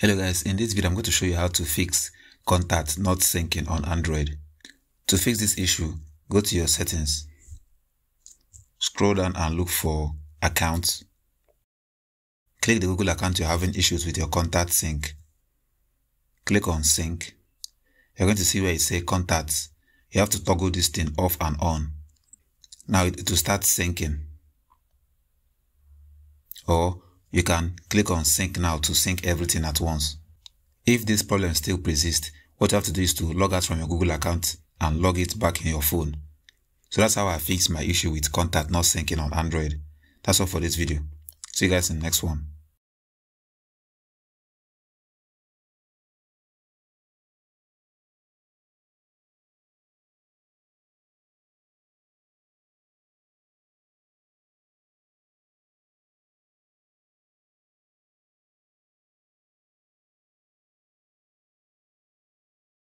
Hello guys, in this video I'm going to show you how to fix contact not syncing on Android. To fix this issue, go to your settings, scroll down and look for accounts. Click the Google account you're having issues with your contact sync. Click on sync. You're going to see where it says contacts. You have to toggle this thing off and on. Now it will start syncing. Or you can click on sync now to sync everything at once. If this problem still persists, what you have to do is to log out from your Google account and log it back in your phone. So that's how I fixed my issue with contact not syncing on Android. That's all for this video. See you guys in the next one.